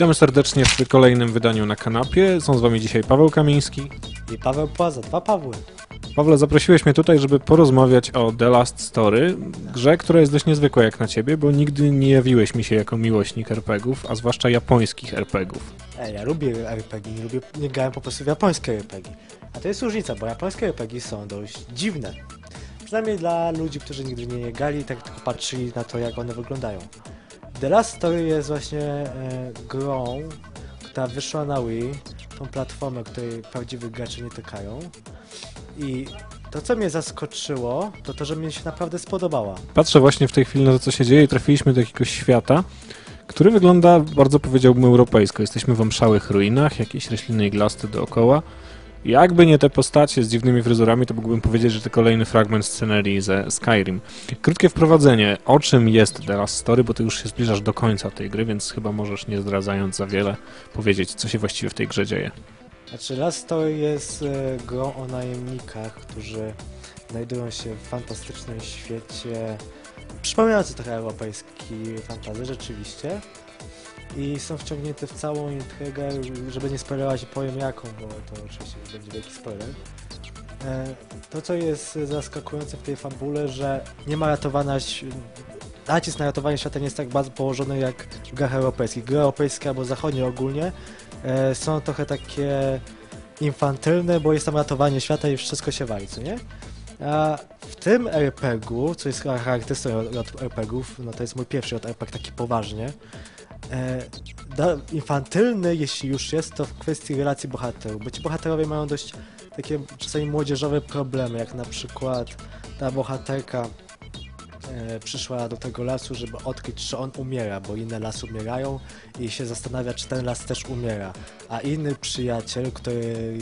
Witamy serdecznie w kolejnym wydaniu na kanapie. Są z wami dzisiaj Paweł Kamiński. I Paweł Płaza, dwa Pawły. Pawle, zaprosiłeś mnie tutaj, żeby porozmawiać o The Last Story, grze, która jest dość niezwykła jak na ciebie, bo nigdy nie jawiłeś mi się jako miłośnik RPGów, a zwłaszcza japońskich RPGów. Ej, ja lubię RPG, nie, lubię, nie grałem po prostu w japońskie RPG. A to jest różnica, bo japońskie RPG są dość dziwne. Przynajmniej dla ludzi, którzy nigdy nie je grali, tak tylko patrzyli na to, jak one wyglądają. The Last Story jest właśnie e, grą, która wyszła na Wii, tą platformę, której prawdziwych graczy nie tykają. I to, co mnie zaskoczyło, to to, że mi się naprawdę spodobała. Patrzę właśnie w tej chwili na to, co się dzieje i trafiliśmy do jakiegoś świata, który wygląda bardzo powiedziałbym europejsko. Jesteśmy w omszałych ruinach, jakieś rośliny iglaste dookoła. Jakby nie te postacie z dziwnymi fryzurami, to mógłbym powiedzieć, że to kolejny fragment scenerii ze Skyrim. Krótkie wprowadzenie, o czym jest The Last Story, bo ty już się zbliżasz do końca tej gry, więc chyba możesz, nie zdradzając za wiele, powiedzieć, co się właściwie w tej grze dzieje. Znaczy, Last Story jest e, grą o najemnikach, którzy znajdują się w fantastycznym świecie, przypominający trochę europejski fantazy, rzeczywiście. I są wciągnięte w całą intrygę, żeby nie spoilerować, powiem jaką, bo to oczywiście będzie wielki spoiler. E, To, co jest zaskakujące w tej fabule, że nie ma ratowania... ś- Nacisk na ratowanie świata nie jest tak bardzo położony jak w grach europejskich. Gry europejskie albo zachodnie ogólnie e, są trochę takie infantylne, bo jest tam ratowanie świata i wszystko się wali, co nie? A w tym RPG-u, co jest charakterystyczne od RPG-ów, no to jest mój pierwszy od RPG taki poważnie, e, infantylny, jeśli już jest, to w kwestii relacji bohaterów, bo ci bohaterowie mają dość takie czasami młodzieżowe problemy, jak na przykład ta bohaterka przyszła do tego lasu, żeby odkryć, czy on umiera, bo inne lasy umierają i się zastanawia, czy ten las też umiera. A inny przyjaciel, który,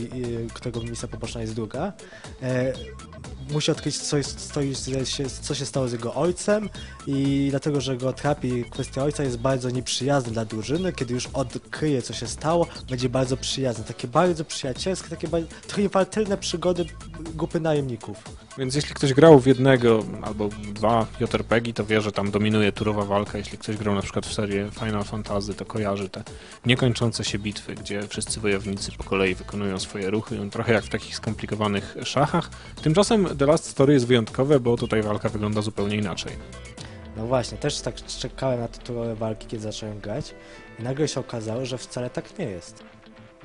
którego misja poboczna jest druga, e, musi odkryć, co, stoi, co się stało z jego ojcem i dlatego, że go trapi kwestia ojca jest bardzo nieprzyjazny dla drużyny. Kiedy już odkryje, co się stało, będzie bardzo przyjazny. Takie bardzo przyjacielskie, takie bardzo, trochę infantylne przygody grupy najemników. Więc jeśli ktoś grał w jednego albo dwa JRPG, to wie, że tam dominuje turowa walka. Jeśli ktoś grał na przykład w serię Final Fantasy, to kojarzy te niekończące się bitwy, gdzie wszyscy wojownicy po kolei wykonują swoje ruchy, trochę jak w takich skomplikowanych szachach. Tymczasem The Last Story jest wyjątkowe, bo tutaj walka wygląda zupełnie inaczej. No właśnie, też tak czekałem na tytułowe walki, kiedy zacząłem grać i nagle się okazało, że wcale tak nie jest.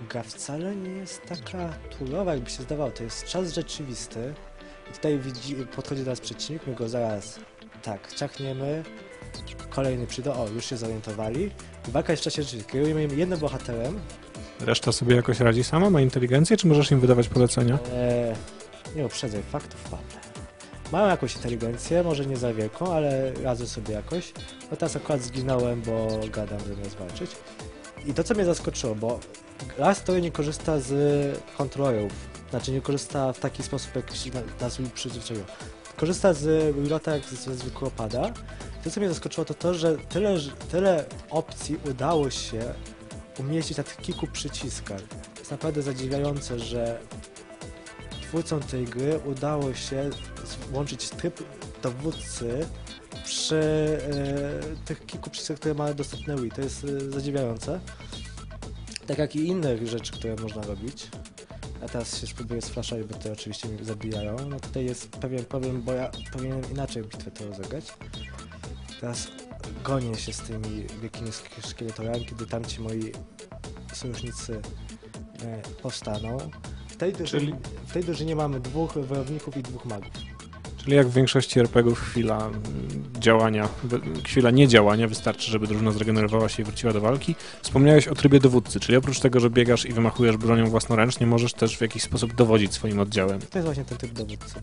Gra wcale nie jest taka turowa, jakby się zdawało. To jest czas rzeczywisty. I tutaj widzi, podchodzi nas przeciwnik, my go zaraz tak, ciachniemy. Kolejny przyjdą, o, już się zorientowali. Walka jest w czasie rzeczywistym. Kierujemy jednym bohaterem. Reszta sobie jakoś radzi sama, ma inteligencję, czy możesz im wydawać polecenia? E, nie uprzedzaj faktów, Pawle. Mają jakąś inteligencję, może nie za wielką, ale radzę sobie jakoś. No teraz akurat zginąłem, bo gadam zamiast walczyć. I to, co mnie zaskoczyło, bo Last Story nie korzysta z kontrolerów. Znaczy nie korzysta w taki sposób, jak się na- nas przyzwyczaiło. Korzysta z Wilota jak ze zwykłego pada. To, co mnie zaskoczyło, to to, że tyle, tyle opcji udało się umieścić na tych kilku przyciskach. Jest naprawdę zadziwiające, że twórcom tej gry udało się włączyć tryb dowódcy przy e, tych kilku przyciskach, które ma dostępne Wii. To jest e, zadziwiające. Tak jak i inne rzeczy, które można robić. Ja teraz się spróbuję sflaszać, bo te oczywiście mnie zabijają. No tutaj jest pewien problem, bo ja powinienem inaczej bitwę to rozegrać. Teraz gonię się z tymi wielkimi szkieletorami, kiedy tamci moi sojusznicy e, powstaną. W tej, Czyli- w tej drużynie mamy dwóch wojowników i dwóch magów. Czyli jak w większości RPGów chwila mm, działania, chwila niedziałania wystarczy, żeby drużyna zregenerowała się i wróciła do walki. Wspomniałeś o trybie dowódcy, czyli oprócz tego, że biegasz i wymachujesz bronią własnoręcznie, możesz też w jakiś sposób dowodzić swoim oddziałem. To jest właśnie ten typ dowódcy.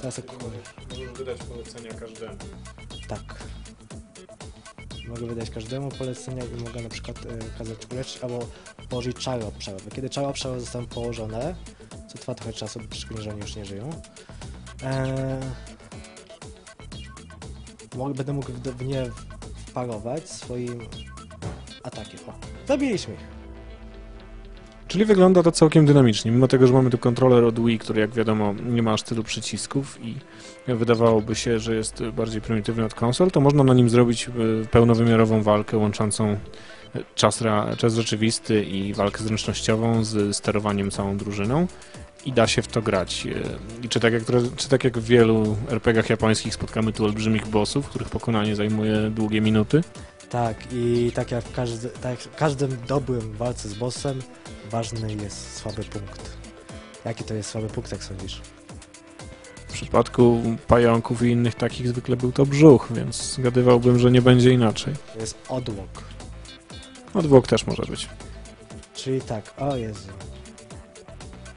Teraz jak... Możesz wydać polecenia każdemu. Tak. Mogę wydać każdemu polecenia i mogę na przykład e, kazać uleczyć albo położyć czary obszarowe. Kiedy czary obszarowe zostaną położone, co trwa trochę czasu, bo szczególnie, że oni już nie żyją, e, mogę, będę mógł w, nie wparować swoim atakiem. O, zabiliśmy ich. Czyli wygląda to całkiem dynamicznie, mimo tego, że mamy tu kontroler od Wii, który jak wiadomo nie ma aż tylu przycisków i wydawałoby się, że jest bardziej prymitywny od konsol, to można na nim zrobić e, pełnowymiarową walkę łączącą czas, rea- czas rzeczywisty i walkę zręcznościową z sterowaniem całą drużyną i da się w to grać. E, I czy tak jak, czy tak jak w wielu RPGach japońskich spotkamy tu olbrzymich bossów, których pokonanie zajmuje długie minuty? Tak, i tak jak w, każdy, tak w każdym dobrym walce z bossem, ważny jest słaby punkt. Jaki to jest słaby punkt, jak sądzisz? W przypadku pająków i innych takich zwykle był to brzuch, więc zgadywałbym, że nie będzie inaczej. To jest odłok. Odwłok też może być. Czyli tak, o Jezu.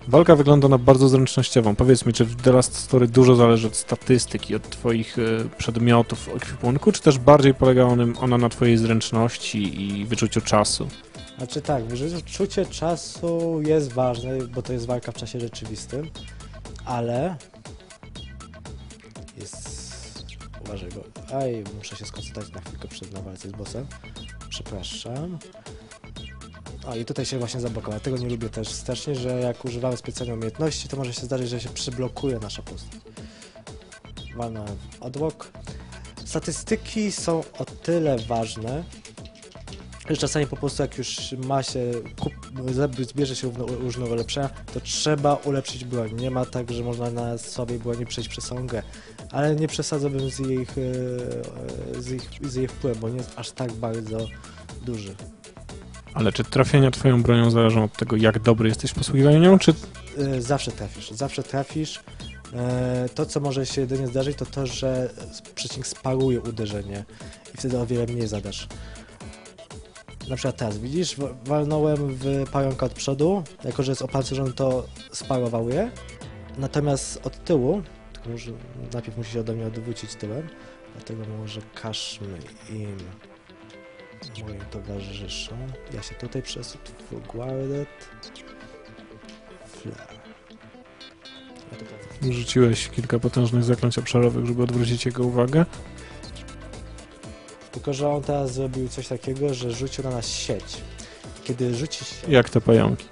Walka wygląda na bardzo zręcznościową. Powiedz mi, czy w The Last Story dużo zależy od statystyki, od twoich e, przedmiotów, ekwipunku, czy też bardziej polega on, ona na twojej zręczności i wyczuciu czasu? Znaczy tak, wyczucie czasu jest ważne, bo to jest walka w czasie rzeczywistym, ale jest... Uważaj, bo... Aj, muszę się skoncentrować na chwilkę przed na walce z bossem. Przepraszam. O, i tutaj się właśnie zablokowało. Tego nie lubię też strasznie, że jak używamy specjalnej umiejętności, to może się zdarzyć, że się przyblokuje nasza postać. Walna odłok. Statystyki są o tyle ważne, że czasami po prostu jak już ma się, kup, zbierze się różne ulepszenia, to trzeba ulepszyć broń. Nie ma tak, że można na słabej broni przejść przez całą. Ale nie przesadzałbym z ich, e, e, z ich, z ich wpływem, bo nie jest aż tak bardzo duży. Ale czy trafienia twoją bronią zależą od tego, jak dobry jesteś w posługiwaniu nią, czy E, Zawsze trafisz, zawsze trafisz. E, To, co może się jedynie zdarzyć, to to, że przeciwnik sparuje uderzenie i wtedy o wiele mniej zadasz. Na przykład teraz, widzisz, wa- walnąłem w pająka od przodu, jako że jest opancerzony, to sparował je. Natomiast od tyłu, tylko może najpierw musi się ode mnie odwrócić tyłem, dlatego może każmy im moim towarzyszom. Ja się tutaj przesuń, guardet. Flare. Rzuciłeś kilka potężnych zaklęć obszarowych, żeby odwrócić jego uwagę? Tylko, że on teraz zrobił coś takiego, że rzucił na nas sieć. Kiedy rzuci sieć, Jak te pająki?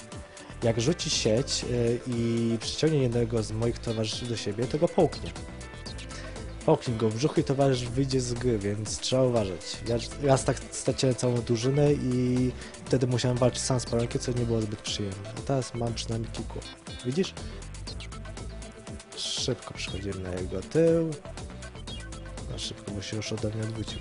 jak rzuci sieć y, i przyciągnie jednego z moich towarzyszy do siebie, to go połknie. Połknie go w brzuchu i towarzysz wyjdzie z gry, więc trzeba uważać. Ja raz tak straciłem całą drużynę i wtedy musiałem walczyć sam z pająkiem, co nie było zbyt przyjemne. A teraz mam przynajmniej kilku. Widzisz? Szybko przychodzimy na jego tył. Na szybko, bo się już ode mnie odwrócił.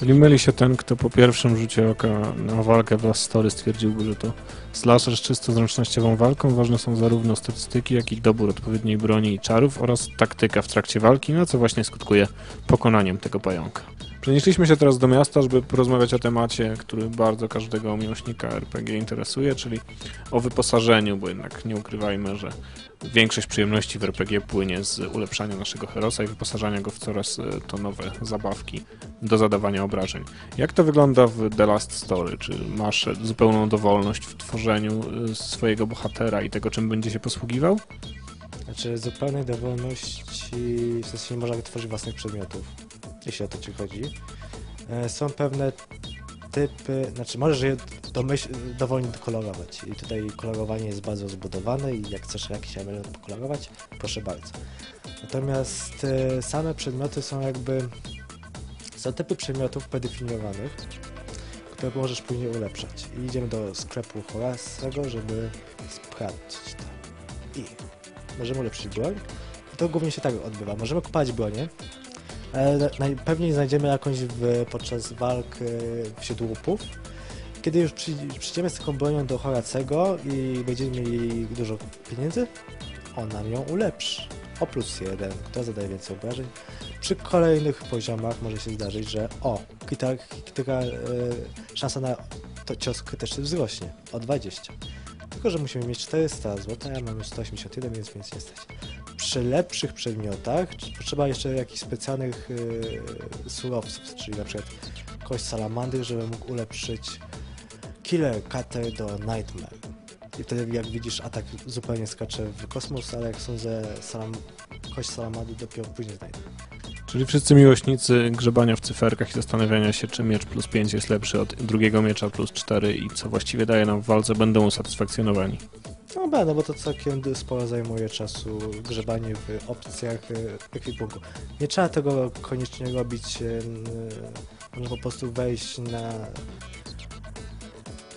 Czyli myli się ten, kto po pierwszym rzucie oka na walkę w Last Story stwierdziłby, że to slasher z czysto zręcznościową walką. Ważne są zarówno statystyki, jak i dobór odpowiedniej broni i czarów oraz taktyka w trakcie walki, no co właśnie skutkuje pokonaniem tego pająka. Przenieśliśmy się teraz do miasta, żeby porozmawiać o temacie, który bardzo każdego miłośnika RPG interesuje, czyli o wyposażeniu, bo jednak nie ukrywajmy, że większość przyjemności w RPG płynie z ulepszania naszego herosa i wyposażania go w coraz e, to nowe zabawki do zadawania obrażeń. Jak to wygląda w The Last Story? Czy masz zupełną dowolność w tworzeniu y, swojego bohatera i tego, czym będzie się posługiwał? Znaczy zupełnej dowolności, w sensie nie można wytworzyć własnych przedmiotów, jeśli o to ci chodzi. E, Są pewne typy, znaczy możesz je domyśl, dowolnie kolorować i tutaj kolorowanie jest bardzo zbudowane i jak chcesz jakiś element pokolorować, proszę bardzo. Natomiast e, same przedmioty są jakby, są typy przedmiotów predefiniowanych, które możesz później ulepszać. I idziemy do sklepu Horasego, żeby sprawdzić to. I możemy ulepszyć broń. I to głównie się tak odbywa. Możemy kupować bronię, ale najpewniej znajdziemy jakąś w, podczas walk e, wśród łupów. Kiedy już przy, przyjdziemy z taką bronią do Horacego i będziemy mieli dużo pieniędzy, on nam ją ulepszy. O plus jeden, kto zadaje więcej obrażeń. Przy kolejnych poziomach może się zdarzyć, że o, kryta, kryta, e, szansa na to cios krytyczny wzrośnie o 20. Tylko, że musimy mieć 400 zł, a ja mam już 181, więc więc nie stać. Przy lepszych przedmiotach potrzeba jeszcze jakichś specjalnych yy, surowców, czyli na przykład kość salamandry, żeby mógł ulepszyć Killer Cutter do Nightmare. I wtedy jak widzisz atak zupełnie skacze w kosmos, ale jak są ze salam kość salamandry dopiero później znajdę. Czyli wszyscy miłośnicy grzebania w cyferkach i zastanawiania się, czy miecz plus 5 jest lepszy od drugiego miecza plus 4 i co właściwie daje nam w walce, będą usatysfakcjonowani. No będę, bo to całkiem sporo zajmuje czasu grzebanie w opcjach y, ekwipunku. Nie trzeba tego koniecznie robić, y, można po prostu wejść na,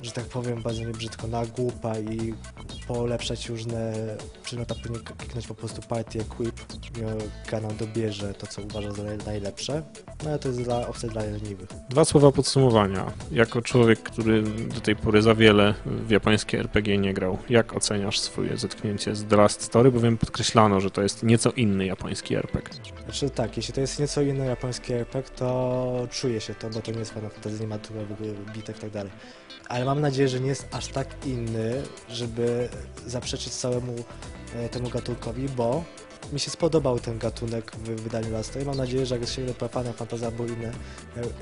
że tak powiem bardzo niebrzydko, na głupa i polepszać różne przedmioty, a później kliknąć po prostu party equip i kanał dobierze to, co uważa za naj- najlepsze. No ale to jest dla, opcja dla leniwych. Dwa słowa podsumowania. Jako człowiek, który do tej pory za wiele w japońskie RPG nie grał, jak oceniasz swoje zetknięcie z The Last Story? Bowiem podkreślano, że to jest nieco inny japoński RPG. Znaczy tak, jeśli to jest nieco inny japoński RPG, to czuje się to, bo to nie jest Final Fantasy, nie ma turowych bitew i tak dalej. Ale mam nadzieję, że nie jest aż tak inny, żeby zaprzeczyć całemu e, temu gatunkowi, bo mi się spodobał ten gatunek w wydaniu Last i mam nadzieję, że jak sięgnę po Final Fantasy albo inne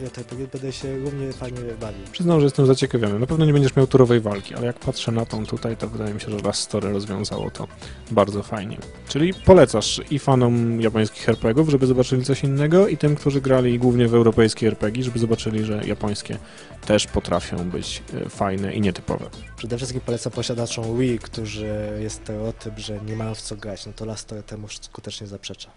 RPG, będę się równie fajnie bawił. Przyznam, że jestem zaciekawiony. Na pewno nie będziesz miał turowej walki, ale jak patrzę na tą tutaj, to wydaje mi się, że Last Story rozwiązało to bardzo fajnie. Czyli polecasz i fanom japońskich RPGów, żeby zobaczyli coś innego, i tym, którzy grali głównie w europejskie RPG, żeby zobaczyli, że japońskie też potrafią być e, fajne i nietypowe. Przede wszystkim polecam posiadaczom Wii, którzy jest stereotyp, że nie mają w co grać, no to Last Story temu skutecznie zaprzecza.